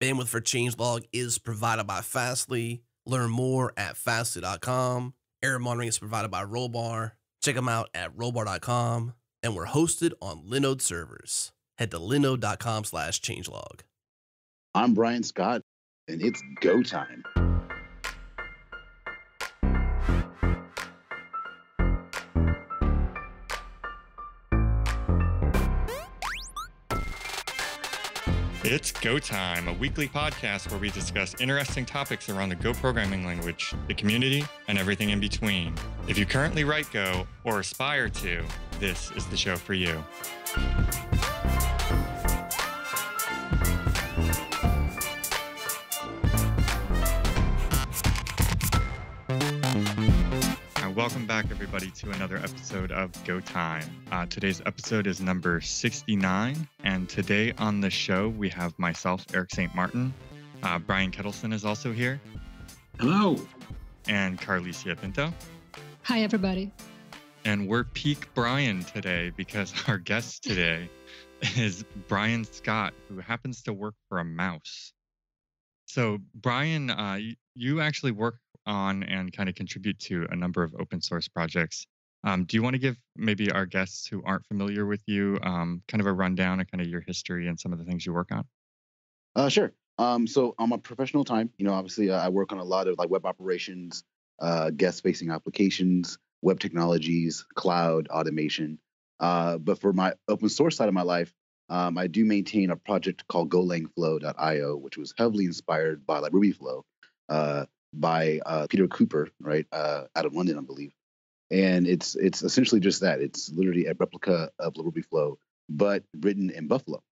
Bandwidth for Changelog is provided by Fastly. Learn more at fastly.com. Error monitoring is provided by Rollbar. Check them out at rollbar.com. And we're hosted on Linode servers. Head to linode.com slash changelog. I'm Brian Scott, and it's go time. It's Go Time, a weekly podcast where we discuss interesting topics around the Go programming language, the community, and everything in between. If you currently write Go or aspire to, this is the show for you. Welcome back, everybody, to another episode of Go Time. Uh, today's episode is number 69, and today on the show we have myself, Erik St. Martin. Uh, Brian Ketelsen is also here. Hello. And Carlisia Pinto. Hi, everybody. And we're peak Brian today because our guest today is Brian Scott, who happens to work for a mouse. So, Brian, uh, you actually work on and kind of contribute to a number of open source projects. Um, do you want to give maybe our guests who aren't familiar with you um, kind of a rundown of kind of your history and some of the things you work on? Uh, sure. Um, so I'm a professional time. You know, obviously uh, I work on a lot of like web operations, uh, guest-facing applications, web technologies, cloud automation. Uh, but for my open source side of my life, um, I do maintain a project called GoLangFlow.io, which was heavily inspired by like RubyFlow. Uh, by uh, Peter Cooper, right, uh, out of London, I believe. And it's it's essentially just that. It's literally a replica of Liberty Flow, but written in Buffalo,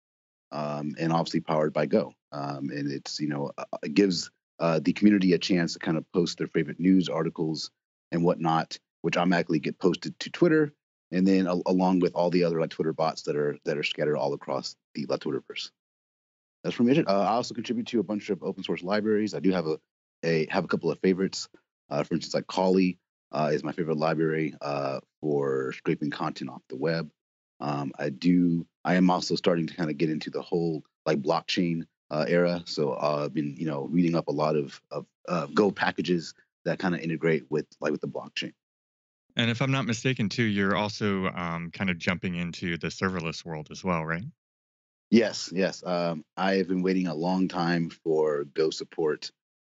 um, and obviously powered by Go. Um, and it's you know uh, it gives uh, the community a chance to kind of post their favorite news articles and whatnot, which automatically get posted to Twitter, and then a- along with all the other like Twitter bots that are that are scattered all across the Twitterverse. That's much it. Uh, I also contribute to a bunch of open source libraries. I do have a a have a couple of favorites. Uh, for instance, like Colly uh, is my favorite library uh, for scraping content off the web. Um, I do. I am also starting to kind of get into the whole like blockchain uh, era. So uh, I've been you know reading up a lot of of uh, Go packages that kind of integrate with like with the blockchain. And if I'm not mistaken, too, you're also um, kind of jumping into the serverless world as well, right? Yes, yes. Um, I have been waiting a long time for Go support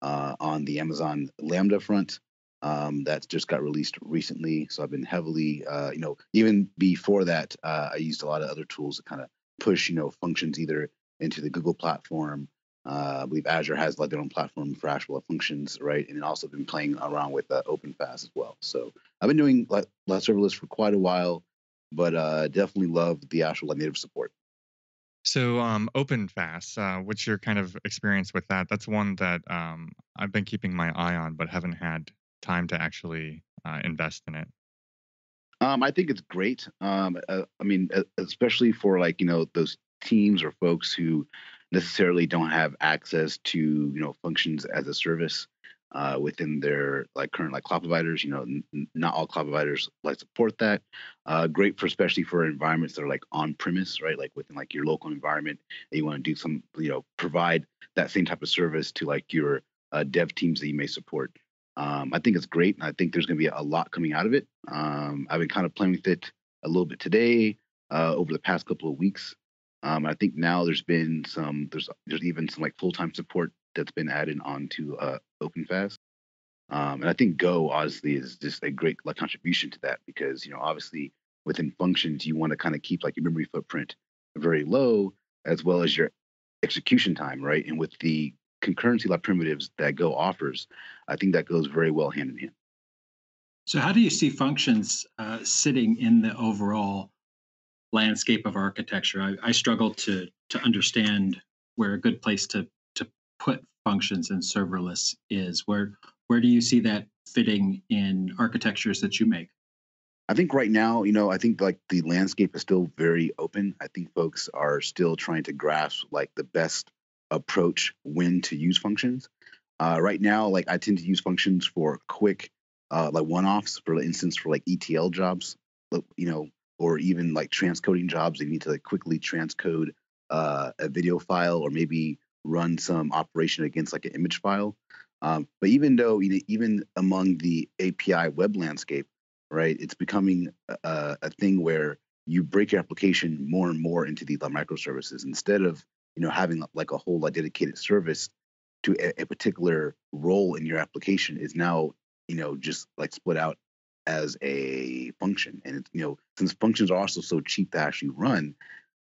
uh, on the Amazon Lambda front. Um, that's just got released recently. So I've been heavily, uh, you know, even before that, uh, I used a lot of other tools to kind of push, you know, functions either into the Google platform. Uh, I believe Azure has like their own platform for actual functions, right? And also been playing around with uh, OpenFaaS as well. So I've been doing like, serverless for quite a while, but definitely love the actual native support. So, um, OpenFaaS, uh, what's your kind of experience with that? That's one that um, I've been keeping my eye on, but haven't had time to actually uh, invest in it. Um, I think it's great. Um, uh, I mean, especially for like you know those teams or folks who necessarily don't have access to you know functions as a service uh, within their like current like cloud providers. You know, n- not all cloud providers like support that. Uh, great for especially for environments that are like on premise, right? Like within like your local environment, and you want to do some, you know, provide that same type of service to like your uh, dev teams that you may support. Um, I think it's great. I think there's going to be a lot coming out of it. Um, I've been kind of playing with it a little bit today, uh, over the past couple of weeks. Um, I think now there's been some, there's there's even some like full time support that's been added onto uh, OpenFaaS. Um, and I think Go honestly is just a great like contribution to that because you know obviously within functions you want to kind of keep like your memory footprint very low as well as your execution time, right? And with the concurrency like primitives that Go offers, I think that goes very well hand in hand. So, how do you see functions uh, sitting in the overall landscape of architecture? I, I struggle to to understand where a good place to to put functions and serverless is. Where where do you see that fitting in architectures that you make? I think right now, you know, I think like the landscape is still very open. I think folks are still trying to grasp like the best approach when to use functions. Uh, right now, like I tend to use functions for quick, uh, like one-offs. For instance, for like ETL jobs, you know, or even like transcoding jobs. They need to like quickly transcode uh, a video file, or maybe run some operation against like an image file. Um, but even though you know, even among the API web landscape, right, it's becoming a, a thing where you break your application more and more into these microservices instead of you know having like a whole like, dedicated service to a, a particular role in your application is now you know just like split out as a function and it's you know since functions are also so cheap to actually run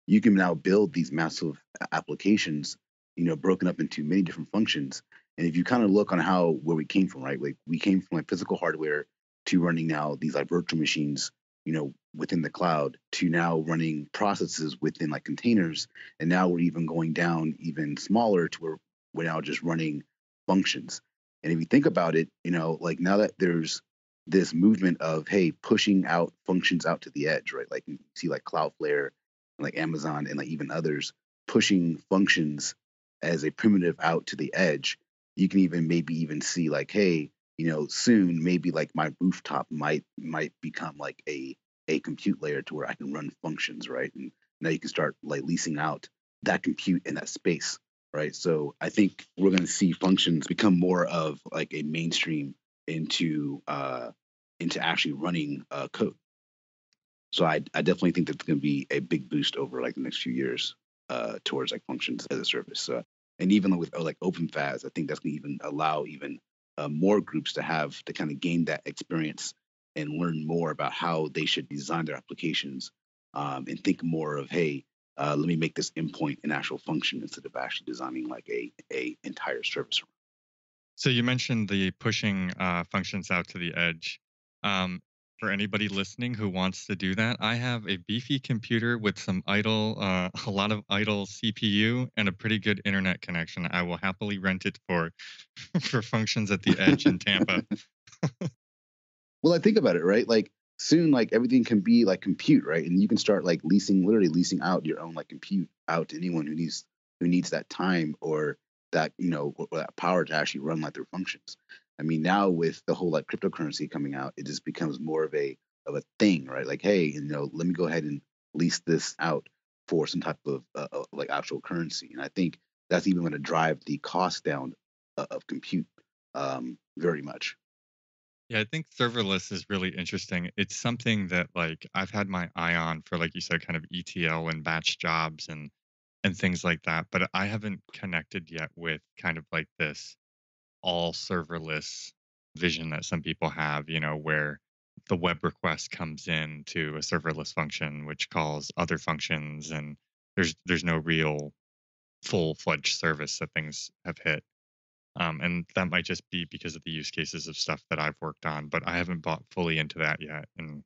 you can now build these massive applications you know broken up into many different functions. And if you kind of look on how where we came from right like we came from like physical hardware to running now these like virtual machines you know within the cloud to now running processes within like containers. And now we're even going down even smaller to where we're now just running functions. And if you think about it you know like now that there's this movement of hey pushing out functions out to the edge right? Like you see like cloudflare like amazon and like even others pushing functions as a primitive out to the edge you can even maybe even see like hey you know soon maybe like my rooftop might might become like a a compute layer to where i can run functions right? And now you can start like leasing out that compute in that space right? So i think we're going to see functions become more of like a mainstream into uh into actually running uh code. So i i definitely think that's going to be a big boost over like the next few years uh towards like functions as a service. Uh, and even with uh, like OpenFaaS, I think that's going to even allow even uh, more groups to have to kind of gain that experience and learn more about how they should design their applications um, and think more of hey uh, let me make this endpoint an actual function instead of actually designing like a a entire service so you mentioned the pushing uh, functions out to the edge. Um, for anybody listening who wants to do that, I have a beefy computer with some idle, uh, a lot of idle CPU and a pretty good internet connection. I will happily rent it for for functions at the edge in Tampa. well, I think about it, right? Like soon, like everything can be like compute, right? And you can start like leasing, literally leasing out your own like compute out to anyone who needs who needs that time or that you know or that power to actually run like their functions. I mean, now with the whole like cryptocurrency coming out, it just becomes more of a of a thing, right? Like, hey, you know, let me go ahead and lease this out for some type of uh, uh like actual currency, and I think that's even going to drive the cost down uh, of compute um, very much. Yeah, I think serverless is really interesting. It's something that like I've had my eye on for like you said kind of ETL and batch jobs and and things like that, but I haven't connected yet with kind of like this all serverless vision that some people have, you know, where the web request comes in to a serverless function which calls other functions and there's there's no real full-fledged service that things have hit. Um, and that might just be because of the use cases of stuff that I've worked on, but I haven't bought fully into that yet. And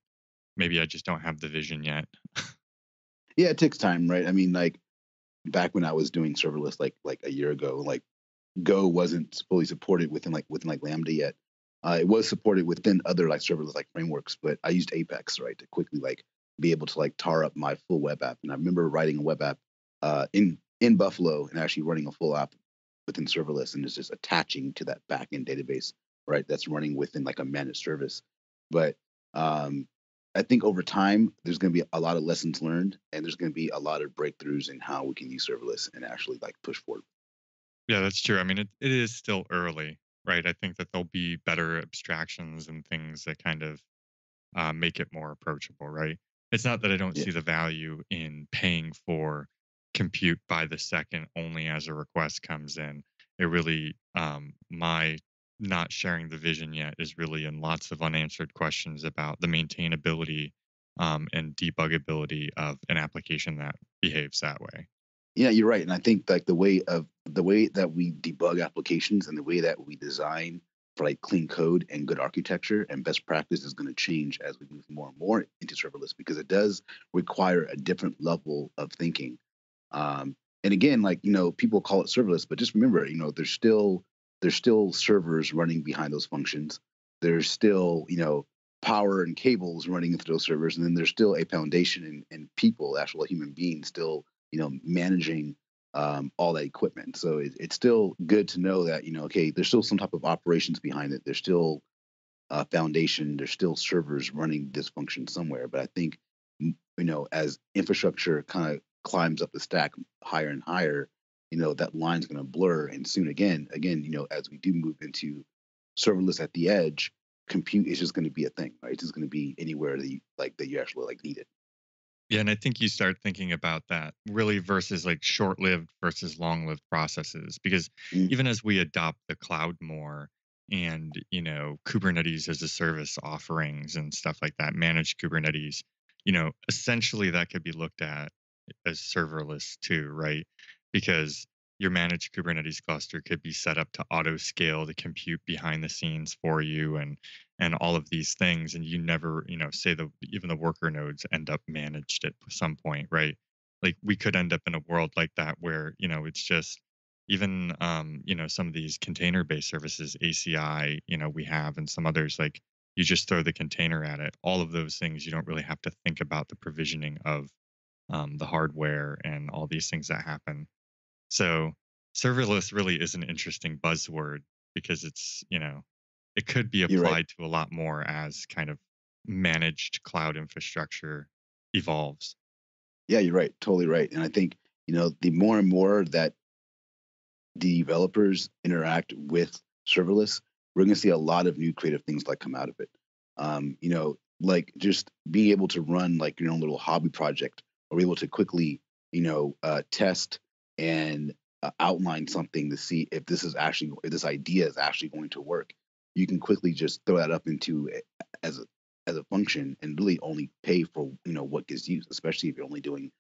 maybe I just don't have the vision yet. yeah, it takes time, right? I mean, like back when I was doing serverless like like a year ago, like Go wasn't fully supported within like within like Lambda yet. Uh, it was supported within other like serverless like frameworks, but I used Apex right to quickly like be able to like tar up my full web app. And I remember writing a web app uh, in in Buffalo and actually running a full app within serverless and it's just attaching to that backend database, right? That's running within like a managed service. But um, I think over time there's going to be a lot of lessons learned and there's going to be a lot of breakthroughs in how we can use serverless and actually like push forward yeah, that's true. I mean, it, it is still early, right? I think that there'll be better abstractions and things that kind of uh, make it more approachable, right? It's not that I don't yeah. see the value in paying for compute by the second only as a request comes in. It really, um, my not sharing the vision yet is really in lots of unanswered questions about the maintainability um, and debuggability of an application that behaves that way yeah you're right and i think like the way of the way that we debug applications and the way that we design for like clean code and good architecture and best practice is going to change as we move more and more into serverless because it does require a different level of thinking. Um, and again like you know people call it serverless but just remember you know there's still there's still servers running behind those functions. There's still you know power and cables running into those servers and then there's still a foundation and, and people actual human beings still you know, managing um, all that equipment. So it, it's still good to know that, you know, okay, there's still some type of operations behind it. There's still a foundation. There's still servers running this function somewhere. But I think, you know, as infrastructure kind of climbs up the stack higher and higher, you know, that line's going to blur. And soon again, again, you know, as we do move into serverless at the edge, compute is just going to be a thing, right? It's just going to be anywhere that you like that you actually like need it. Yeah, and I think you start thinking about that really versus like short-lived versus long-lived processes because Mm. even as we adopt the cloud more and you know Kubernetes as a service offerings and stuff like that, managed Kubernetes, you know, essentially that could be looked at as serverless too, right? Because your managed Kubernetes cluster could be set up to auto scale the compute behind the scenes for you and and all of these things and you never you know say the even the worker nodes end up managed at some point right? Like we could end up in a world like that where you know it's just even um you know some of these container based services aci you know we have and some others like you just throw the container at it all of those things you don't really have to think about the provisioning of um, the hardware and all these things that happen. So serverless really is an interesting buzzword because it's you know it could be You're right. applied to a lot more as kind of managed cloud infrastructure evolves. Yeah, you're right. Totally right. And I think, you know, the more and more that developers interact with serverless, we're going to see a lot of new creative things like come out of it. Um, you know, like just being able to run like your own little hobby project or be able to quickly, you know, uh, test and uh, outline something to see if this is actually, if this idea is actually going to work. You can quickly just throw that up into as a as a function and really only pay for you know what gets used, especially if you're only doing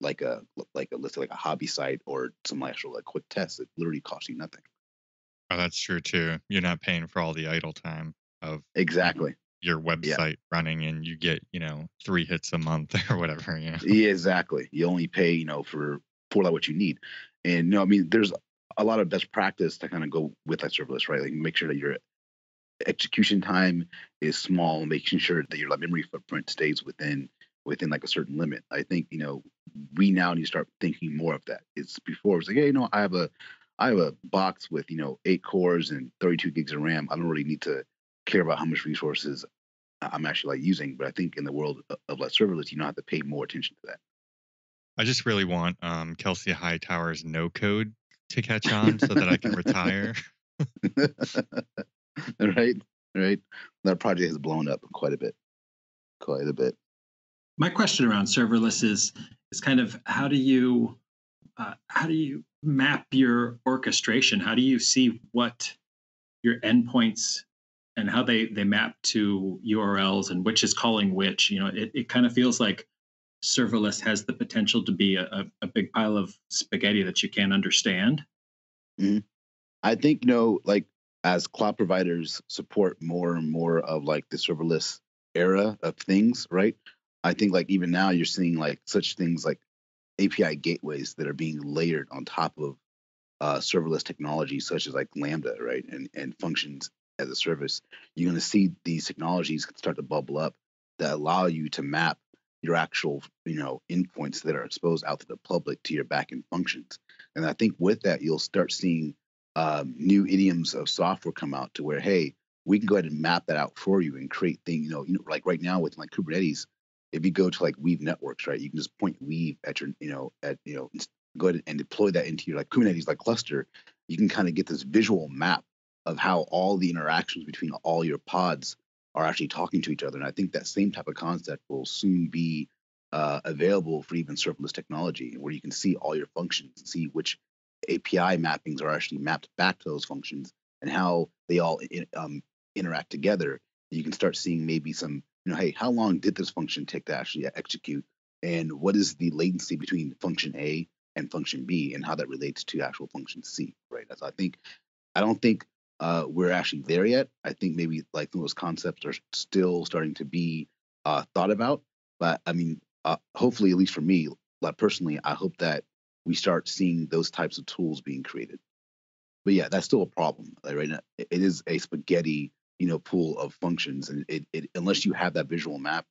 like a like a let's say like a hobby site or some actual like quick tests. It literally costs you nothing. Oh, that's true too. You're not paying for all the idle time of Exactly. your website running and you get, you know, three hits a month or whatever, you know. Yeah, exactly. You only pay you know for for like what you need, and no, I mean there's a lot of best practice to kind of go with that serverless, right? Like make sure that your execution time is small, making sure that your like, memory footprint stays within within like a certain limit. I think you know we now need to start thinking more of that. It's before it's like, hey, you know, I have a I have a box with you know eight cores and 32 gigs of RAM. I don't really need to care about how much resources I'm actually like using. But I think in the world of, like serverless, you know, have to pay more attention to that. I just really want um, Kelsey Hightower's no code to catch on so that I can retire. right, right. That project has blown up quite a bit, quite a bit. My question around serverless is is kind of how do you uh, how do you map your orchestration? How do you see what your endpoints and how they they map to URLs and which is calling which? You know, it, it kind of feels like serverless has the potential to be a, a, big pile of spaghetti that you can't understand. I think you know, like as cloud providers support more and more of like the serverless era of things, right? I think like even now you're seeing like such things like API gateways that are being layered on top of uh, serverless technology such as like Lambda, right? And and functions as a service. You're going to see these technologies start to bubble up that allow you to map your actual, you know, endpoints that are exposed out to the public to your backend functions. And I think with that, you'll start seeing um, new idioms of software come out to where, hey, we can go ahead and map that out for you and create things. You know, you know, like right now with like Kubernetes, if you go to like Weave networks, right, you can just point Weave at your, you know, at you know, go ahead and deploy that into your like Kubernetes like cluster. You can kind of get this visual map of how all the interactions between all your pods are actually talking to each other. And I think that same type of concept will soon be uh, available for even serverless technology, where you can see all your functions and see which API mappings are actually mapped back to those functions and how they all in, um, interact together. You can start seeing maybe some, you know, hey, how long did this function take to actually execute? And what is the latency between function A and function B and how that relates to actual function C, right? So I think, I don't think uh, we're actually there yet. I think maybe like those concepts are still starting to be uh, thought about. But I mean, uh, hopefully, at least for me, like personally, I hope that we start seeing those types of tools being created. But yeah, that's still a problem. Like right now, it is a spaghetti, you know, pool of functions, and it, it unless you have that visual map,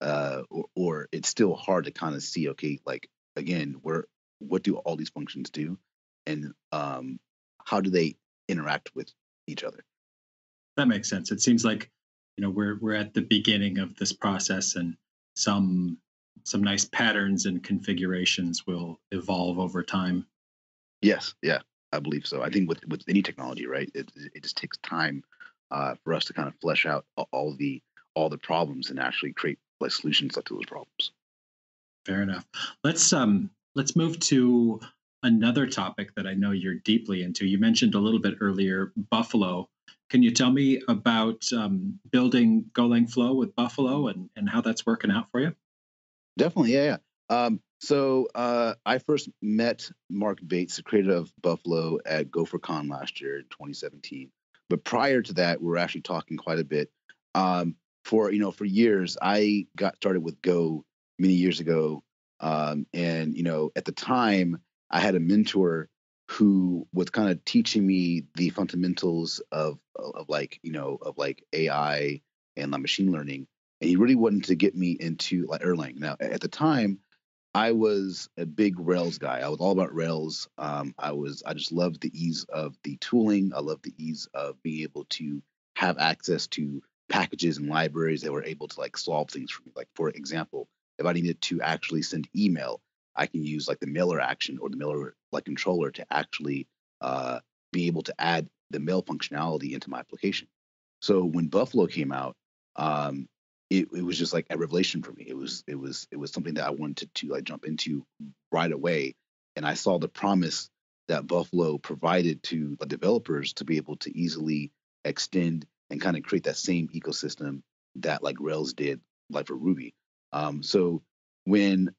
uh, or, or it's still hard to kind of see. Okay, like again, where what do all these functions do, and um, how do they interact with each other? That makes sense. It seems like you know we're we're at the beginning of this process, and some some nice patterns and configurations will evolve over time. Yes, yeah, I believe so. I think with with any technology, right, it it just takes time uh, for us to kind of flesh out all the all the problems and actually create like solutions to those problems. Fair enough. Let's um let's move to another topic that I know you're deeply into. You mentioned a little bit earlier Buffalo. Can you tell me about um, building Golang Flow with Buffalo and, and how that's working out for you? Definitely, yeah, yeah. Um, so uh, I first met Mark Bates, the creator of Buffalo, at GopherCon last year in 2017. But prior to that, we were actually talking quite a bit. Um, for you know, for years, I got started with Go many years ago, um, and you know, at the time, I had a mentor who was kind of teaching me the fundamentals of, of, of like you know of like AI and like machine learning, he really wanted to get me into like Erlang. Now at the time, I was a big Rails guy. I was all about Rails. Um, I was I just loved the ease of the tooling. I loved the ease of being able to have access to packages and libraries that were able to like solve things for me. Like for example, if I needed to actually send email, I can use like the mailer action or the mailer like controller to actually uh, be able to add the mail functionality into my application. So when Buffalo came out, um, it, it was just like a revelation for me. It was it was it was something that I wanted to, like jump into right away, and I saw the promise that Buffalo provided to the developers to be able to easily extend and kind of create that same ecosystem that like Rails did, like for Ruby. Um, so when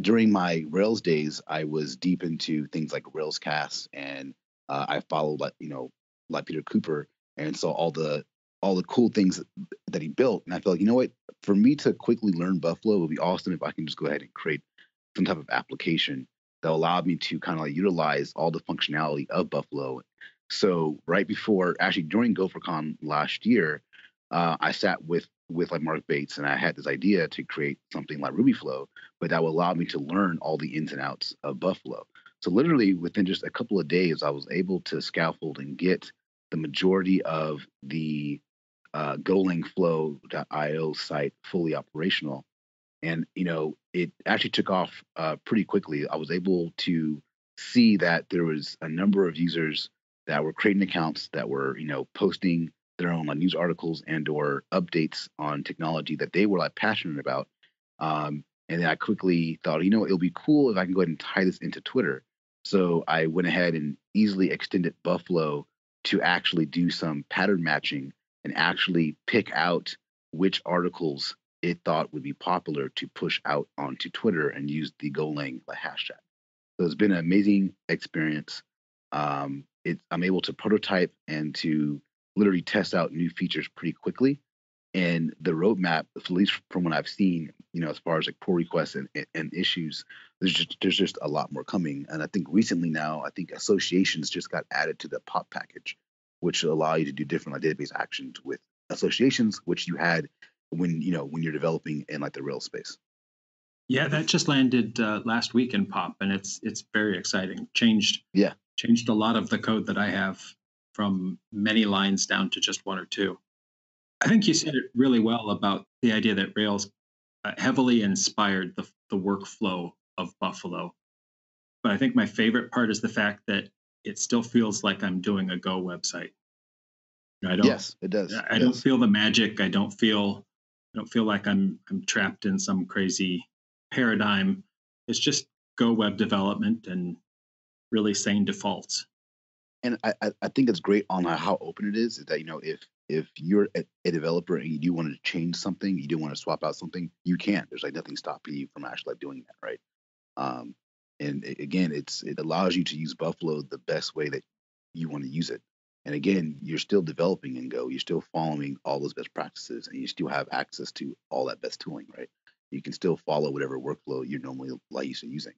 during my Rails days, I was deep into things like Railscast, and uh, I followed like you know like Peter Cooper, and saw all the all the cool things that he built. And I felt like you know what, for me to quickly learn Buffalo it would be awesome if I can just go ahead and create some type of application that allowed me to kind of like utilize all the functionality of Buffalo. So right before, actually during GopherCon last year, uh, I sat with with like Mark Bates, and I had this idea to create something like RubyFlow, but that would allow me to learn all the ins and outs of Buffalo. So literally within just a couple of days, I was able to scaffold and get the majority of the uh, site fully operational. And you know, it actually took off uh, pretty quickly. I was able to see that there was a number of users that were creating accounts that were, you know, posting their own like news articles and or updates on technology that they were like passionate about. Um, and then I quickly thought, you know, it'll be cool if I can go ahead and tie this into Twitter. So I went ahead and easily extended Buffalo to actually do some pattern matching and actually pick out which articles it thought would be popular to push out onto Twitter and use the Golang hashtag. So it's been an amazing experience. Um, it, I'm able to prototype and to literally test out new features pretty quickly. And the roadmap, at least from what I've seen, you know, as far as like pull requests and, and issues, there's just there's just a lot more coming. And I think recently now, I think associations just got added to the POP package, which allow you to do different like database actions with associations, which you had when you know when you're developing in like the Rails space. Yeah, that just landed uh, last week in Pop, and it's it's very exciting. Changed yeah changed a lot of the code that I have from many lines down to just one or two. I think you said it really well about the idea that Rails uh, heavily inspired the, the workflow of Buffalo. But I think my favorite part is the fact that it still feels like I'm doing a Go website. I don't, yes, it does. I, don't feel the magic. I don't feel I don't feel like I'm I'm trapped in some crazy paradigm. It's just Go web development and really sane defaults and I, I think it's great on how open it is, is that you know if if you're a, a, developer and you do want to change something, you do want to swap out something, you can. There's like nothing stopping you from actually like doing that, right? Um, and again, it's it allows you to use Buffalo the best way that you want to use it. And again, you're still developing in Go. You're still following all those best practices, and you still have access to all that best tooling, right? You can still follow whatever workflow you're normally like used to using.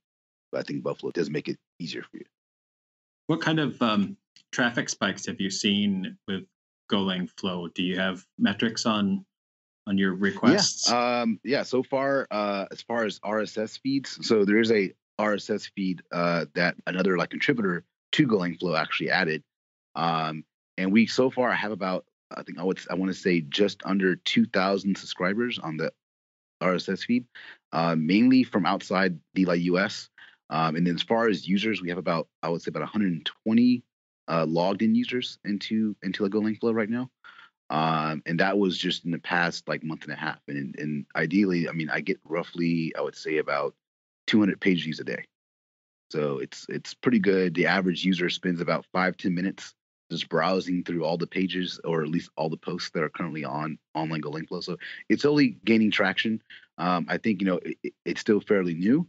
But I think Buffalo does make it easier for you. What kind of um, traffic spikes have you seen with Golang Flow? Do you have metrics on on your requests? Yeah, um, yeah. So far, uh, as far as RSS feeds, so there is a RSS feed uh, that another like contributor to Golang Flow actually added, um, and we so far have about I think I would I want to say just under two thousand subscribers on the RSS feed, uh, mainly from outside the US. Um, and then as far as users, we have about I would say about 120 uh, logged in users into into like GoLangFlow right now. Um, and that was just in the past like month and a half. And and ideally, I mean, I get roughly I would say about 200 page views a day. So it's it's pretty good. The average user spends about five ten minutes just browsing through all the pages or at least all the posts that are currently on online GoLangFlow. So it's only gaining traction. Um, I think you know it, it's still fairly new,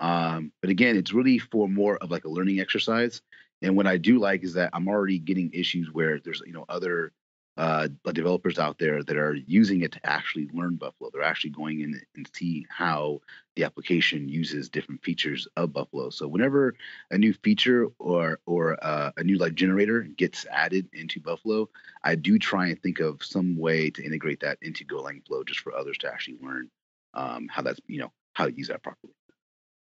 um, but again, it's really for more of like a learning exercise. And what I do like is that I'm already getting issues where there's you know other uh, developers out there that are using it to actually learn Buffalo. They're actually going in and see how the application uses different features of Buffalo. So whenever a new feature or or uh, a new like generator gets added into Buffalo, I do try and think of some way to integrate that into GoLangFlow just for others to actually learn um, how that's you know how to use that properly.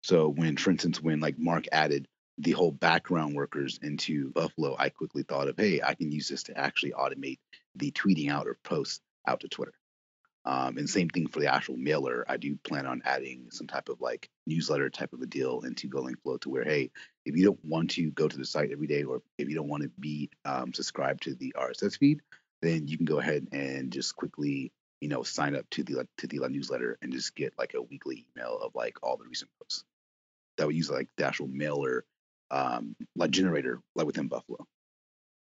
So when, for instance, when like Mark added the whole background workers into Buffalo, I quickly thought of, hey, I can use this to actually automate the tweeting out or posts out to Twitter. Um, and same thing for the actual mailer. I do plan on adding some type of like newsletter type of a deal into GoLangFlow to where, hey, if you don't want to go to the site every day, or if you don't want to be um, subscribed to the RSS feed, then you can go ahead and just quickly, you know, sign up to the to the newsletter and just get like a weekly email of like all the recent posts. That would use like the actual mailer um, like generator like within Buffalo.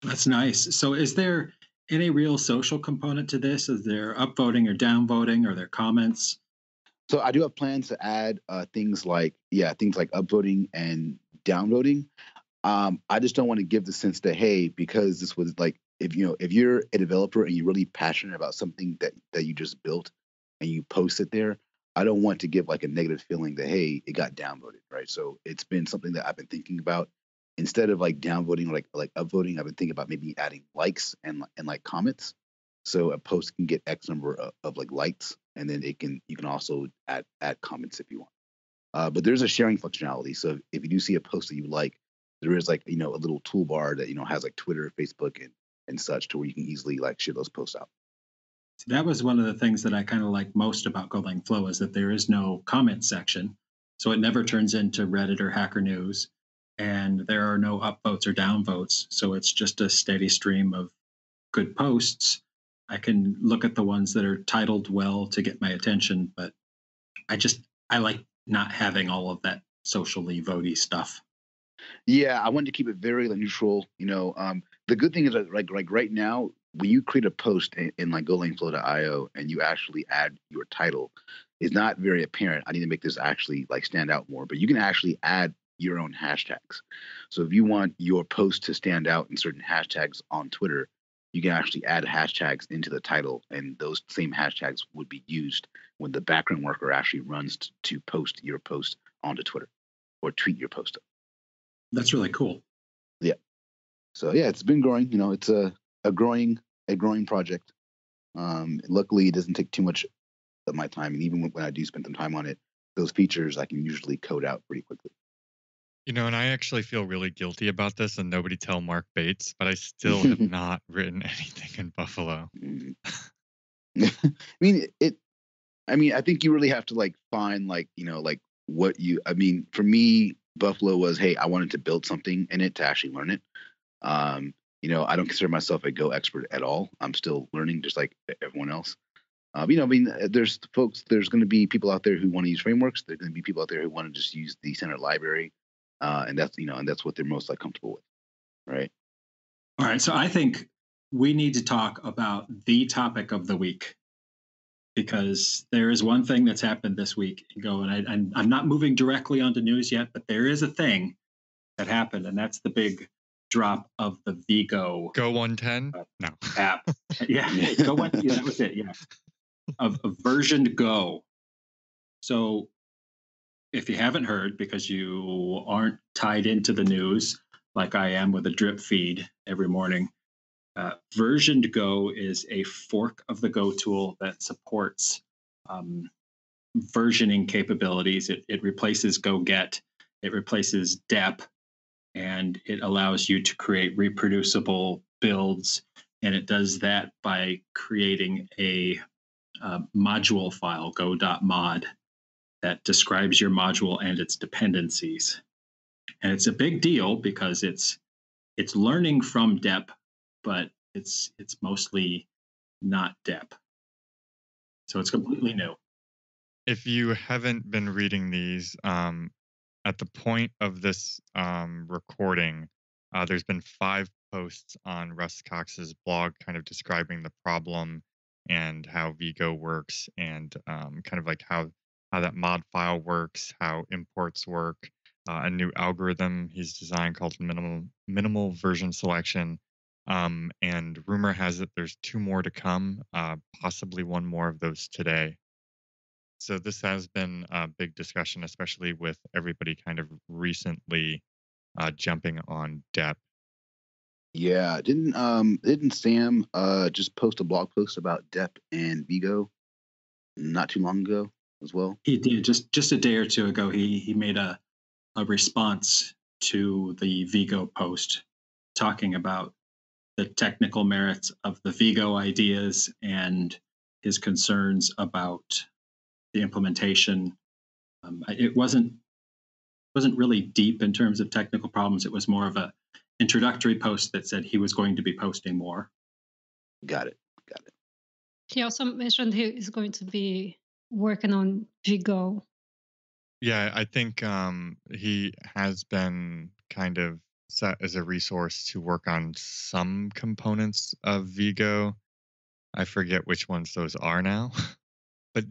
That's nice. So is there any real social component to this? Is there upvoting or downvoting or their comments? So I do have plans to add uh, things like yeah, things like upvoting and downvoting. Um, I just don't want to give the sense that hey, because this was like if you know if you're a developer and you're really passionate about something that that you just built and you post it there, I don't want to give like a negative feeling that hey, it got downvoted, right? So it's been something that I've been thinking about. Instead of like downvoting, or like like upvoting, I've been thinking about maybe adding likes and and like comments. So a post can get X number of, of like likes, and then it can you can also add add comments if you want. Uh, but there's a sharing functionality. So if you do see a post that you like, there is like you know a little toolbar that you know has like Twitter, Facebook, and and such to where you can easily like share those posts out. That was one of the things that I kind of like most about Golang Flow is that there is no comment section. So it never turns into Reddit or Hacker News. And there are no upvotes or downvotes. So it's just a steady stream of good posts. I can look at the ones that are titled well to get my attention, but I just I like not having all of that socially votey stuff. Yeah, I wanted to keep it very neutral. You know, um, the good thing is that like like right now, when you create a post in, in like GoLangFlow.io and you actually add your title, it's not very apparent. I need to make this actually like stand out more, but you can actually add your own hashtags. So if you want your post to stand out in certain hashtags on Twitter, you can actually add hashtags into the title, and those same hashtags would be used when the background worker actually runs to, to post your post onto Twitter or tweet your post. That's really cool. Yeah. So yeah, it's been growing. You know, it's a a growing a growing project. Um, luckily, it doesn't take too much of my time, and even when I do spend some time on it, those features I can usually code out pretty quickly. You know, and I actually feel really guilty about this, and nobody tell Mark Bates, but I still have not written anything in Buffalo. Mm. I mean, it. I mean, I think you really have to like find like you know like what you. I mean, for me, Buffalo was hey, I wanted to build something in it to actually learn it. Um, you know, I don't consider myself a Go expert at all. I'm still learning, just like everyone else. Uh, you know, I mean, uh, there's folks, there's going to be people out there who want to use frameworks. There's going to be people out there who want to just use the center library, uh, and that's you know, and that's what they're most like comfortable with, right? All right. So I think we need to talk about the topic of the week because there is one thing that's happened this week. Go and I, I'm not moving directly onto news yet, but there is a thing that happened, and that's the big drop of the vgo Go 110? Uh, no. app. yeah, Go one. Yeah, that was it. Yeah, of, of versioned Go. So, if you haven't heard, because you aren't tied into the news like I am with a drip feed every morning, uh, versioned Go is a fork of the Go tool that supports um, versioning capabilities. It, it replaces Go Get. It replaces dep and it allows you to create reproducible builds. And it does that by creating a uh, module file, go.mod. that describes your module and its dependencies. And it's a big deal because it's it's learning from DEP, but it's it's mostly not DEP. So it's completely new. If you haven't been reading these, um, at the point of this um, recording, uh, there's been five posts on Russ Cox's blog, kind of describing the problem and how vgo works, and um, kind of like how how that mod file works, how imports work, uh, a new algorithm he's designed called minimal minimal version selection. Um, and rumor has it there's two more to come, uh, possibly one more of those today. So this has been a big discussion, especially with everybody kind of recently uh, jumping on DEP. Yeah, didn't um didn't Sam uh just post a blog post about DEP and vgo not too long ago as well? He did just just a day or two ago. He he made a a response to the vgo post talking about the technical merits of the vgo ideas and his concerns about the implementation. Um, it wasn't wasn't really deep in terms of technical problems. It was more of a introductory post that said he was going to be posting more. Got it. Got it. He also mentioned he is going to be working on vgo yeah, I think um, he has been kind of set as a resource to work on some components of vgo. I forget which ones those are now, but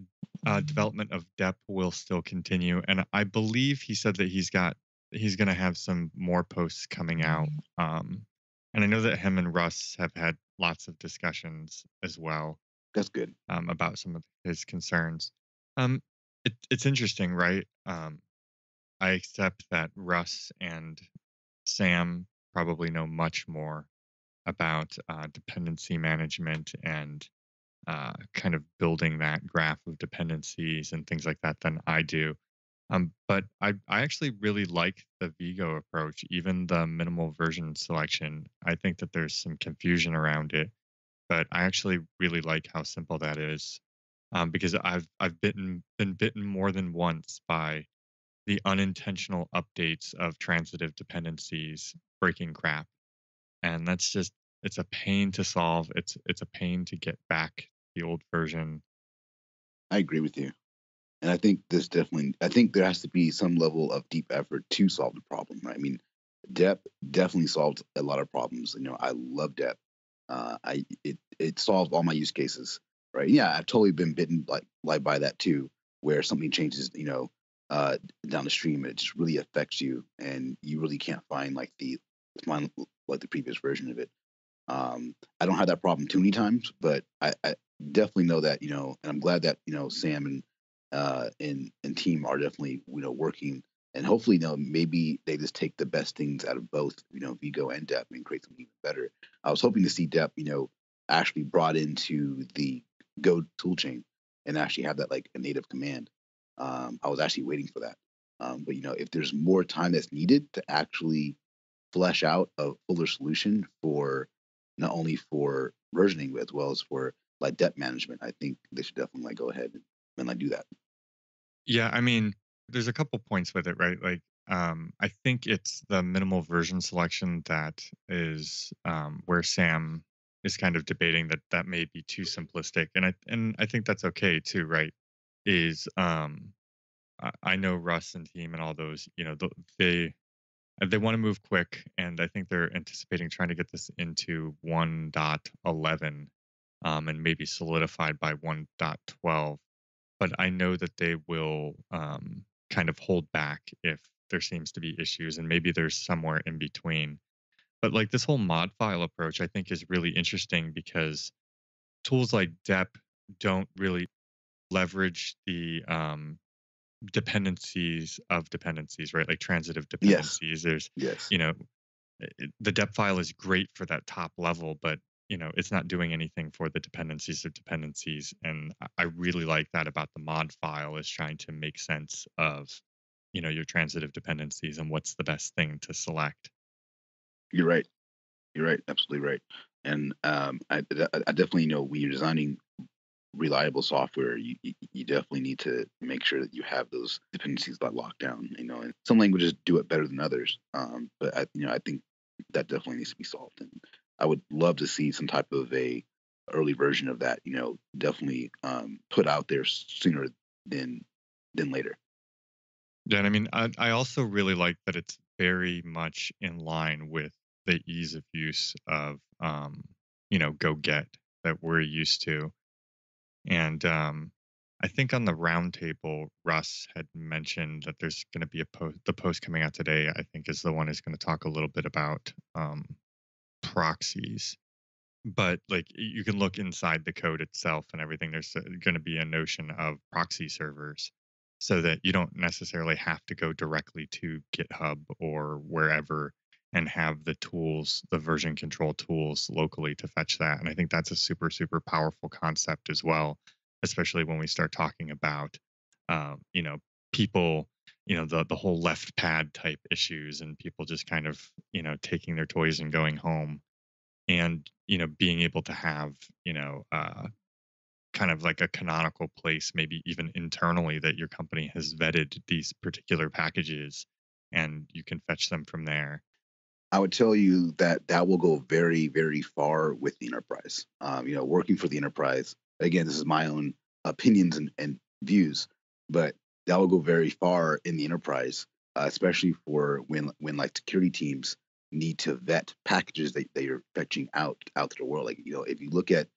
uh, development of DEP will still continue, and I believe he said that he's got he's going to have some more posts coming out. Um, and I know that him and Russ have had lots of discussions as well. That's good um, about some of his concerns. Um, it, it's interesting, right? Um, I accept that Russ and Sam probably know much more about uh, dependency management and uh, kind of building that graph of dependencies and things like that than I do. Um, but I, I actually really like the vgo approach, even the minimal version selection. I think that there's some confusion around it, but I actually really like how simple that is um, because I've I've bitten been bitten more than once by the unintentional updates of transitive dependencies breaking crap, and that's just it's a pain to solve. It's it's a pain to get back the old version. I agree with you, and I think this definitely. I think there has to be some level of deep effort to solve the problem. Right? I mean, DEP definitely solved a lot of problems. You know, I love DEP. Uh, I it it solved all my use cases right? Yeah, I've totally been bitten like like by that too, where something changes, you know, uh, down the stream, it just really affects you, and you really can't find like the find like the previous version of it. Um, I don't have that problem too many times, but I, I definitely know that you know, and I'm glad that you know Sam and uh, and and team are definitely you know working, and hopefully you know maybe they just take the best things out of both you know vgo and DEP and create something even better. I was hoping to see DEP you know actually brought into the Go toolchain and actually have that like a native command. Um, I was actually waiting for that. Um, but you know, if there's more time that's needed to actually flesh out a fuller solution for not only for versioning but as well as for like debt management, I think they should definitely like go ahead and, and like do that. Yeah, I mean, there's a couple points with it, right? Like, um, I think it's the minimal version selection that is um, where Sam is kind of debating that that may be too simplistic, and I and I think that's okay too, right? Is um, I, I know Russ and team and all those, you know, they they want to move quick, and I think they're anticipating trying to get this into 1.11 um, and maybe solidified by 1.12. But I know that they will um, kind of hold back if there seems to be issues, and maybe there's somewhere in between but like this whole mod file approach, I think is really interesting because tools like DEP don't really leverage the um, dependencies of dependencies, right? Like transitive dependencies. Yes. There's, Yes. you know, the DEP file is great for that top level, but you know, it's not doing anything for the dependencies of dependencies. And I really like that about the mod file is trying to make sense of, you know, your transitive dependencies and what's the best thing to select. You're right. You're right. Absolutely right. And um, I, I definitely know when you're designing reliable software, you, you, definitely need to make sure that you have those dependencies locked down. You know, and some languages do it better than others. Um, but I, you know, I think that definitely needs to be solved. And I would love to see some type of a early version of that. You know, definitely um, put out there sooner than than later. Yeah, and I mean, I, I also really like that it's very much in line with the ease of use of, um, you know, Go Get that we're used to. And um, I think on the roundtable, Russ had mentioned that there's going to be a post. The post coming out today, I think, is the one is going to talk a little bit about um, proxies. But like you can look inside the code itself and everything. There's going to be a notion of proxy servers, so that you don't necessarily have to go directly to GitHub or wherever and have the tools, the version control tools locally to fetch that. And I think that's a super, super powerful concept as well, especially when we start talking about, um, you know, people, you know, the the whole left pad type issues and people just kind of, you know, taking their toys and going home, and you know, being able to have, you know, uh, kind of like a canonical place, maybe even internally, that your company has vetted these particular packages, and you can fetch them from there I would tell you that that will go very, very far with the enterprise. Um, you know, working for the enterprise. Again, this is my own opinions and, and views, but that will go very far in the enterprise, uh, especially for when when like security teams need to vet packages that that you're fetching out out to the world. Like you know, if you look at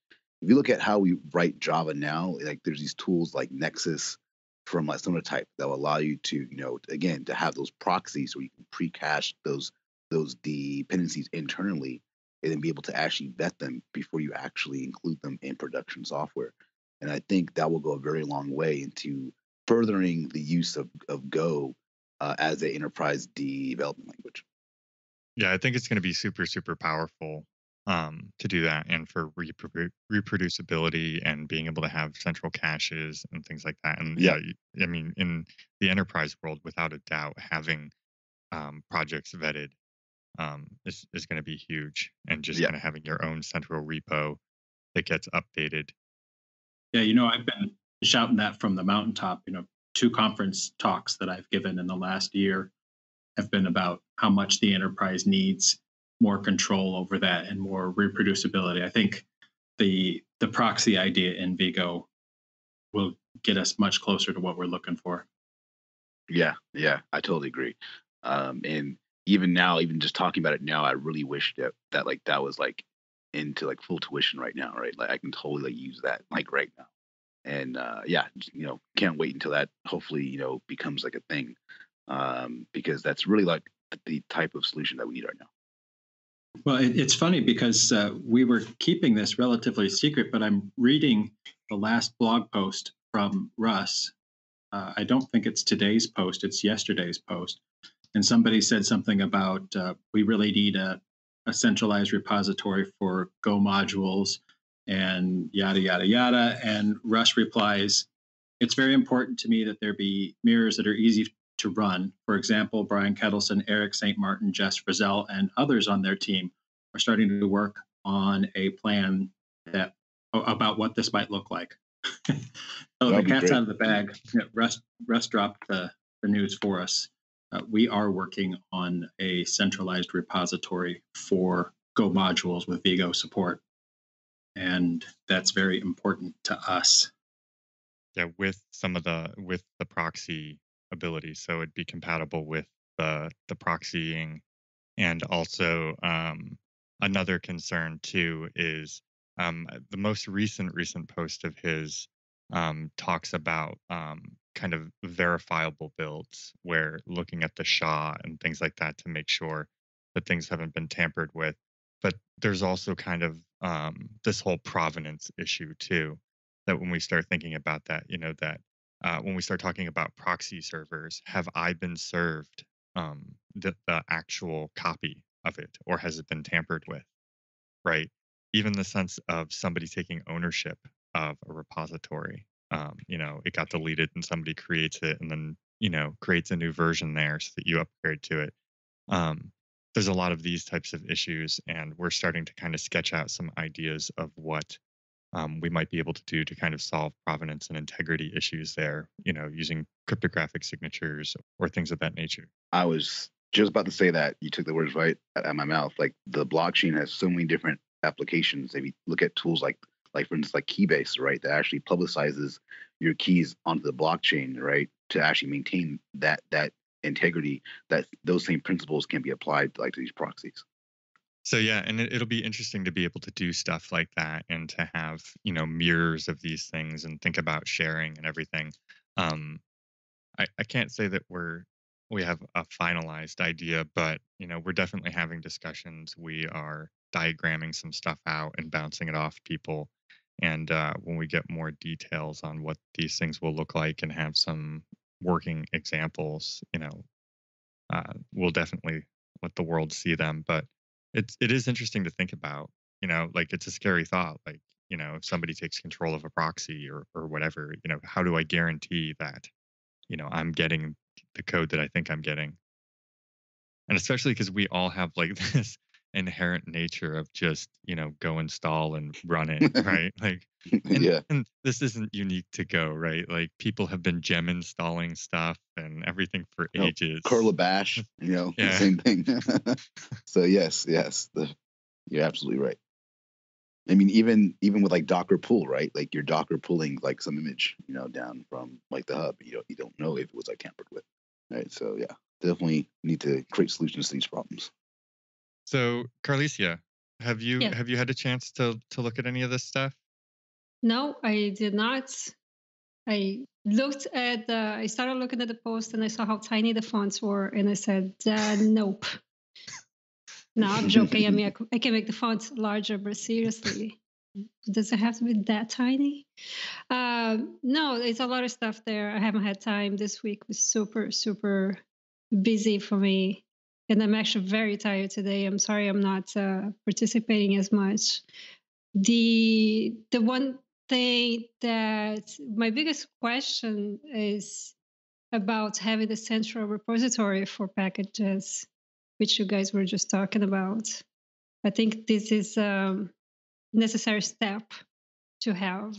if you look at how we write Java now, like there's these tools like Nexus from like Sonatype that will allow you to you know again to have those proxies where you can pre-cache those those dependencies internally and then be able to actually vet them before you actually include them in production software. And I think that will go a very long way into furthering the use of, of Go uh, as an enterprise development language. Yeah, I think it's going to be super, super powerful um, to do that and for reprodu- reproducibility and being able to have central caches and things like that. And yeah, yeah I mean, in the enterprise world, without a doubt, having um, projects vetted um, is is going to be huge, and just yeah. kind of having your own central repo that gets updated. Yeah, you know, I've been shouting that from the mountaintop. You know, two conference talks that I've given in the last year have been about how much the enterprise needs more control over that and more reproducibility. I think the the proxy idea in vgo will get us much closer to what we're looking for. Yeah, yeah, I totally agree. Um, and even now, even just talking about it now, I really wish that that like that was like into like full tuition right now, right? Like I can totally like use that like right now. And uh yeah, you know, can't wait until that hopefully, you know, becomes like a thing. Um, because that's really like the type of solution that we need right now. Well, it, it's funny because uh, we were keeping this relatively secret, but I'm reading the last blog post from Russ. Uh, I don't think it's today's post, it's yesterday's post and somebody said something about uh, we really need a, a centralized repository for Go modules and yada, yada, yada. And Russ replies, It's very important to me that there be mirrors that are easy to run. For example, Brian Ketelsen, Erik St. Martin, Jess Frazelle, and others on their team are starting to work on a plan that about what this might look like. so That'd the cat's out of the bag. Russ, Russ dropped the, the news for us uh, we are working on a centralized repository for Go modules with vgo support. And that's very important to us. Yeah, with some of the with the proxy ability. So it'd be compatible with the the proxying. And also um, another concern too is um, the most recent recent post of his um, talks about um, kind of verifiable builds where looking at the SHA and things like that to make sure that things haven't been tampered with. But there's also kind of um, this whole provenance issue too, that when we start thinking about that, you know, that uh, when we start talking about proxy servers, have I been served um, the, the actual copy of it or has it been tampered with? Right. Even the sense of somebody taking ownership of a repository um, you know it got deleted and somebody creates it and then you know creates a new version there so that you upgrade to it um, there's a lot of these types of issues and we're starting to kind of sketch out some ideas of what um, we might be able to do to kind of solve provenance and integrity issues there, you know, using cryptographic signatures or things of that nature. I was just about to say that you took the words right out of my mouth. Like the blockchain has so many different applications. If you look at tools like, like for instance, like Keybase, right, that actually publicizes your keys onto the blockchain, right, to actually maintain that that integrity. That those same principles can be applied like to these proxies. So yeah, and it, it'll be interesting to be able to do stuff like that and to have you know mirrors of these things and think about sharing and everything. Um, I, I can't say that we're we have a finalized idea, but you know we're definitely having discussions. We are diagramming some stuff out and bouncing it off people. And uh, when we get more details on what these things will look like and have some working examples, you know, uh, we'll definitely let the world see them. But it's it is interesting to think about. You know, like it's a scary thought. Like you know, if somebody takes control of a proxy or or whatever, you know, how do I guarantee that you know I'm getting the code that I think I'm getting? And especially because we all have like this inherent nature of just you know go install and run it right like and, yeah. and this isn't unique to go right like people have been gem installing stuff and everything for No, ages Curl bash, you know, Yeah. same thing. so yes, yes, the, you're absolutely right. I mean, even even with like Docker pull, right? Like you're Docker pulling like some image, you know, down from like the hub. You don't you don't know if it was like tampered with, right? So yeah, definitely need to create solutions to these problems. So Carlisia have you have you had a chance to to look at any of this stuff No, I did not. I looked at the, I started looking at the post and I saw how tiny the fonts were, and I said, uh, nope. No, I'm joking. I mean, I, c- I can make the fonts larger, but seriously, does it have to be that tiny? Um, no, it's a lot of stuff there. I haven't had time. This week was super, super busy for me. And I'm actually very tired today. I'm sorry I'm not uh, participating as much. The the one thing that my biggest question is about having the central repository for packages which you guys were just talking about. I think this is a necessary step to have.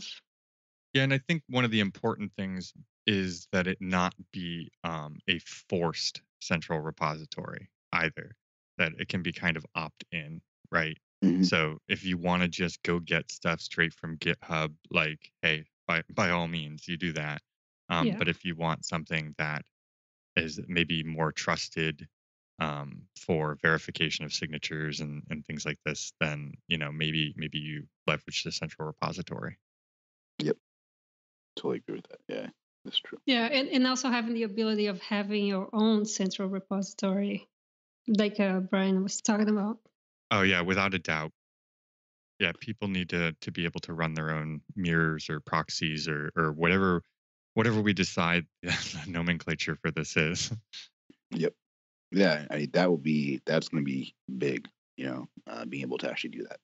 Yeah and i think one of the important things is that it not be um, a forced central repository either that it can be kind of opt in right Mhm. So if you want to just go get stuff straight from GitHub, like, hey, by by all means, you do that. Um, Yeah. But if you want something that is maybe more trusted um, for verification of signatures and, and things like this, then you know maybe maybe you leverage the central repository. Yep. Totally agree with that. Yeah, that's true. yeah and, and also having the ability of having your own central repository like uh, brian was talking about Oh yeah, without a doubt. Yeah, people need to to be able to run their own mirrors or proxies or or whatever whatever we decide the nomenclature for this is. Yep. Yeah, I mean, that would be that's going to be big. You know, uh, being able to actually do that,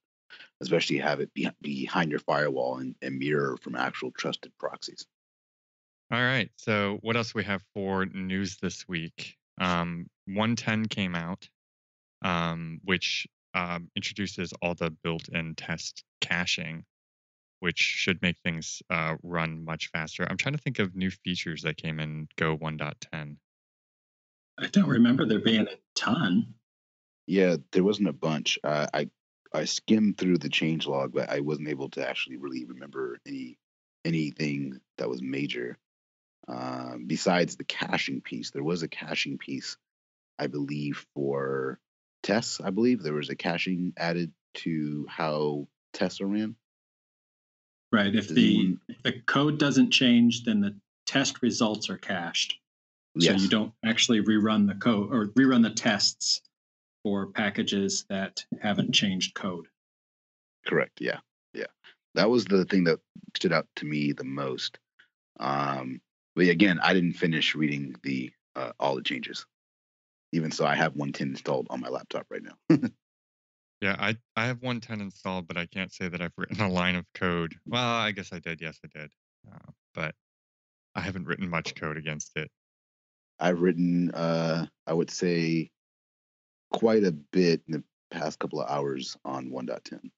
especially have it be, behind your firewall and, and mirror from actual trusted proxies. All right. So what else we have for news this week? Um, 110 came out, um, which um, introduces all the built-in test caching, which should make things uh, run much faster. I'm trying to think of new features that came in Go 1.10. I don't remember there being a ton. Yeah, there wasn't a bunch. Uh, I I skimmed through the change log, but I wasn't able to actually really remember any anything that was major. Um, besides the caching piece, there was a caching piece, I believe, for tests. I believe there was a caching added to how tests are ran. Right. If Does the anyone- if the code doesn't change, then the test results are cached. So Yes. you don't actually rerun the code or rerun the tests for packages that haven't changed code. Correct. Yeah. Yeah. That was the thing that stood out to me the most. Um, but again, I didn't finish reading the uh, all the changes. Even so, I have 110 installed on my laptop right now. Yeah, I I have 110 installed, but I can't say that I've written a line of code. Well, I guess I did. Yes, I did. Uh, but I haven't written much code against it. I've written, uh, I would say, quite a bit in the past couple of hours on 1.10.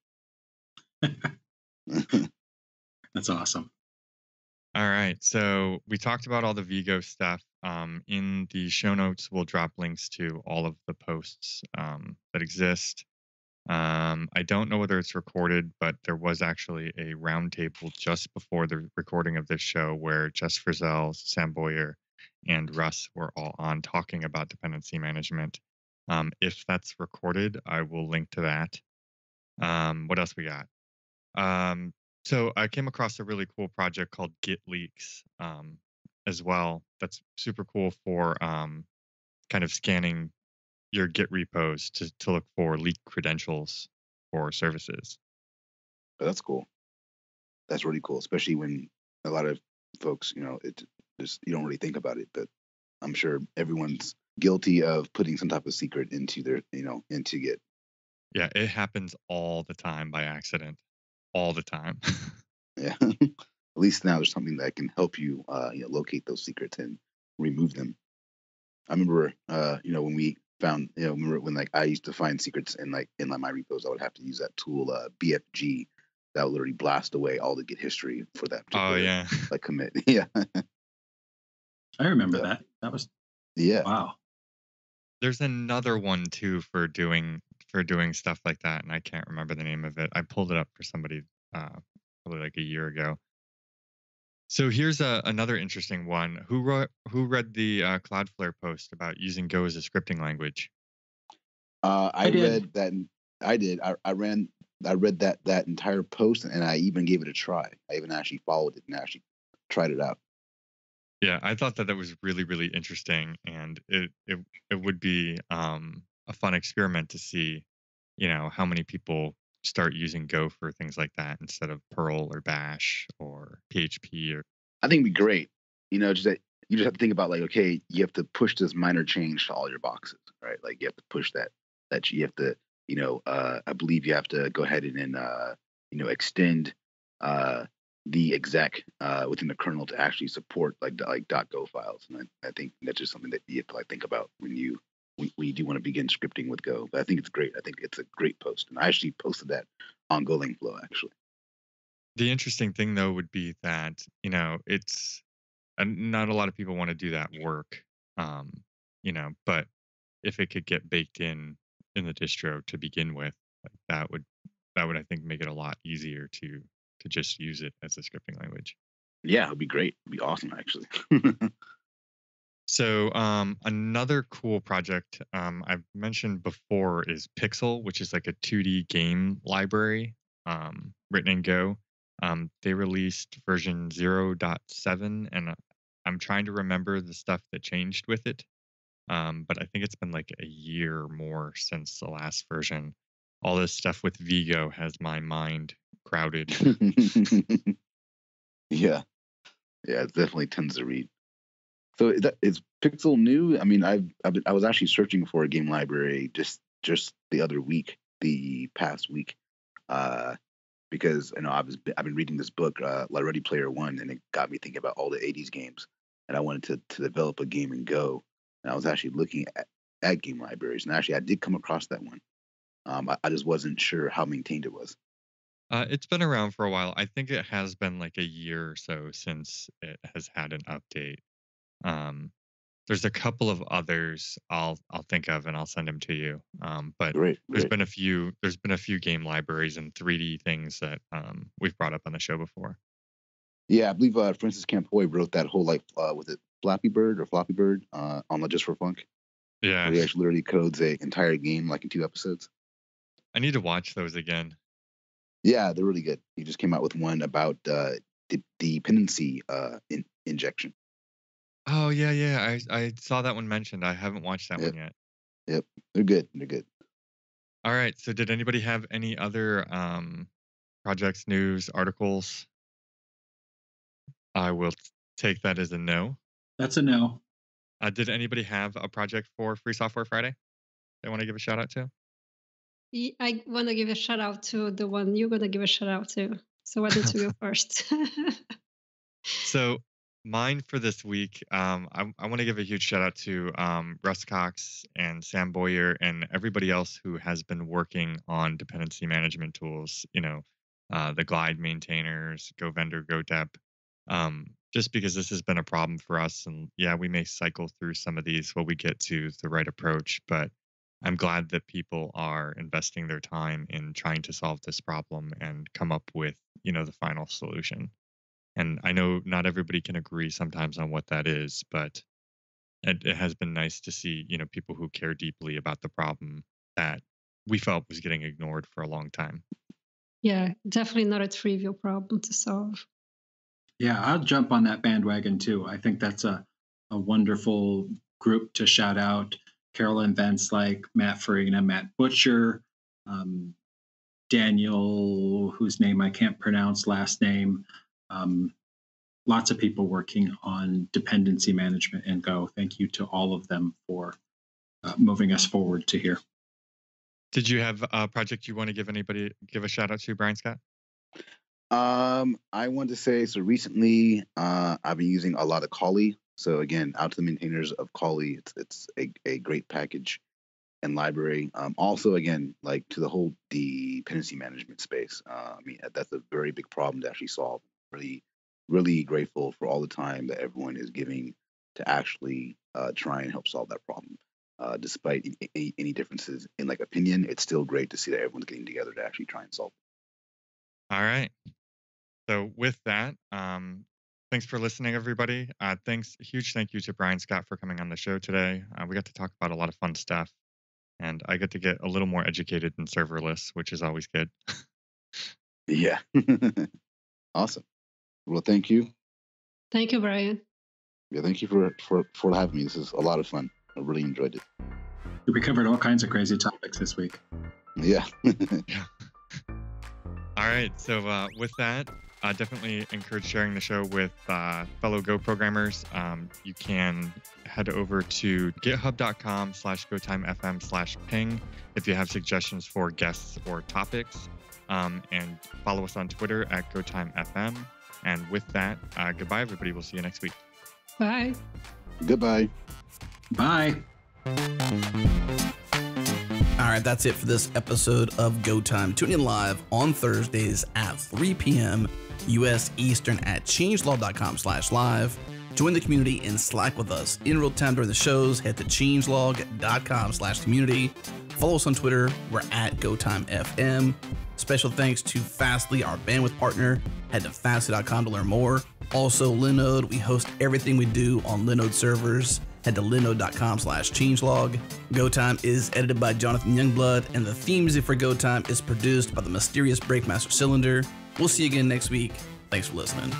That's awesome. All right. So we talked about all the vgo stuff. Um, in the show notes, we'll drop links to all of the posts um, that exist. Um, I don't know whether it's recorded, but there was actually a roundtable just before the recording of this show where Jess Frazelle, Sam Boyer, and Russ were all on talking about dependency management. Um, if that's recorded, I will link to that. Um, what else we got? So I came across a really cool project called Git Leaks um, as well. That's super cool for um, kind of scanning your Git repos to, to look for leak credentials for services. But that's cool. That's really cool, especially when a lot of folks, you know, it just you don't really think about it, but I'm sure everyone's guilty of putting some type of secret into their, you know, into Git. Yeah, it happens all the time by accident, all the time. Yeah. At least now there's something that can help you, uh, you know, locate those secrets and remove them. I remember, uh, you know, when we found, you know, remember when like I used to find secrets in like in like my repos, I would have to use that tool, uh, BFG, that would literally blast away all the Git history for that. oh yeah, Like commit. yeah. I remember Yeah. that. That was Yeah. wow. there's another one too for doing for doing stuff like that, and I can't remember the name of it. I pulled it up for somebody uh, probably like a year ago. So here's a, another interesting one. Who wrote who read the uh, Cloudflare post about using Go as a scripting language? Uh, I, I did. read that. I did. I, I ran. I read that that entire post, and I even gave it a try. I even actually followed it and actually tried it out. Yeah, I thought that that was really really interesting, and it it it would be um, a fun experiment to see, you know, how many people start using Go for things like that instead of Perl or Bash or PHP or I think it'd be great. You know, just that you just have to think about like, okay, you have to push this minor change to all your boxes, right? Like you have to push that. That you have to, you know, uh, I believe you have to go ahead and, and uh, you know, extend uh, the exec uh, within the kernel to actually support like like .go files. And I, I think that's just something that you have to like think about when you when you do want to begin scripting with Go. But I think it's great. I think it's a great post, and I actually posted that on GoLang Flow actually. The interesting thing though would be that you know it's and not a lot of people want to do that work, um, you know. But if it could get baked in in the distro to begin with, like that would that would I think make it a lot easier to to just use it as a scripting language. Yeah, it'd be great. It'd be awesome actually. So um, another cool project um, I've mentioned before is Pixel, which is like a 2D game library um, written in Go. Um, they released version 0.7, and uh, I'm trying to remember the stuff that changed with it. Um, but I think it's been like a year or more since the last version. All this stuff with vgo has my mind crowded. yeah, yeah, it definitely tends to read. So that is Pixel new? I mean, I've, I've been, I was actually searching for a game library just just the other week, the past week, uh, because you know I was I've been reading this book, uh, Ready Player One, and it got me thinking about all the '80s games, and I wanted to to develop a game and Go, and I was actually looking at at game libraries, and actually I did come across that one. Um, I, I just wasn't sure how maintained it was. Uh, it's been around for a while. I think it has been like a year or so since it has had an update. Um, there's a couple of others I'll I'll think of and I'll send them to you. Um, but Great, there's great. been a few there's been a few game libraries and 3D things that um, we've brought up on the show before. Yeah, I believe uh, Francesc Campoy wrote that whole like uh, was it Flappy Bird or Floppy Bird uh, on the Just for Func. Yeah, he actually literally codes a entire game like in two episodes. I need to watch those again. Yeah, they're really good. He just came out with one about uh, de- dependency uh, in- injection. Oh yeah, yeah. I I saw that one mentioned. I haven't watched that Yep. one yet. Yep, they're good. They're good. All right. So did anybody have any other um, projects, news, articles? I will take that as a no. That's a no. Uh, did anybody have a project for Free Software Friday they want to give a shout out to? I want to give a shout out to the one you're going to give a shout out to. So why don't you go first? So mine for this week, um, I, I want to give a huge shout out to um, Russ Cox and Sam Boyer and everybody else who has been working on dependency management tools. You know, uh, the Glide maintainers, Go vendor, Go dep. Um, just because this has been a problem for us, and yeah, we may cycle through some of these while we get to the right approach, but I'm glad that people are investing their time in trying to solve this problem and come up with, you know, the final solution. And I know not everybody can agree sometimes on what that is, but it, it has been nice to see, you know, people who care deeply about the problem that we felt was getting ignored for a long time. Yeah, definitely not a trivial problem to solve. Yeah, I'll jump on that bandwagon too. I think that's a, a wonderful group to shout out. Carolyn Vance like Matt Farina, Matt Butcher, um, Daniel, whose name I can't pronounce last name. Um, lots of people working on dependency management and Go. Thank you to all of them for uh, moving us forward to here. Did you have a project you want to give anybody give a shout out to, Brian Scott? Um, I want to say so. Recently, uh, I've been using a lot of Colly. So again, out to the maintainers of Colly, it's it's a, a great package and library. Um, also, again, like to the whole dependency management space. Uh, I mean, that's a very big problem to actually solve. Really, really grateful for all the time that everyone is giving to actually uh, try and help solve that problem. Uh, despite any, any differences in like opinion, it's still great to see that everyone's getting together to actually try and solve. It. All right. So with that, um, thanks for listening, everybody. Uh, thanks, huge thank you to Brian Scott for coming on the show today. Uh, we got to talk about a lot of fun stuff, and I get to get a little more educated in serverless, which is always good. yeah. awesome. Well, thank you. Thank you, Brian. Yeah, thank you for for for having me. This is a lot of fun. I really enjoyed it. We covered all kinds of crazy topics this week. Yeah. yeah. All right. So uh, with that, uh, definitely encourage sharing the show with uh, fellow Go programmers. Um, you can head over to github.com slash gotimefm slash ping if you have suggestions for guests or topics. Um, and follow us on Twitter at gotimefm. And with that, uh, goodbye, everybody. We'll see you next week. Bye. Goodbye. Bye. All right, that's it for this episode of Go Time. Tune in live on Thursdays at 3 p.m. U.S. Eastern at changelog.com slash live. Join the community in Slack with us in real time during the shows. Head to changelog.com slash community. Follow us on Twitter. We're at GoTimeFM. Special thanks to Fastly, our bandwidth partner. Head to fastly.com to learn more. Also, Linode. We host everything we do on Linode servers. Head to linode.com slash changelog. GoTime is edited by Jonathan Youngblood, and the theme music for GoTime is produced by the mysterious Breakmaster Cylinder. We'll see you again next week. Thanks for listening.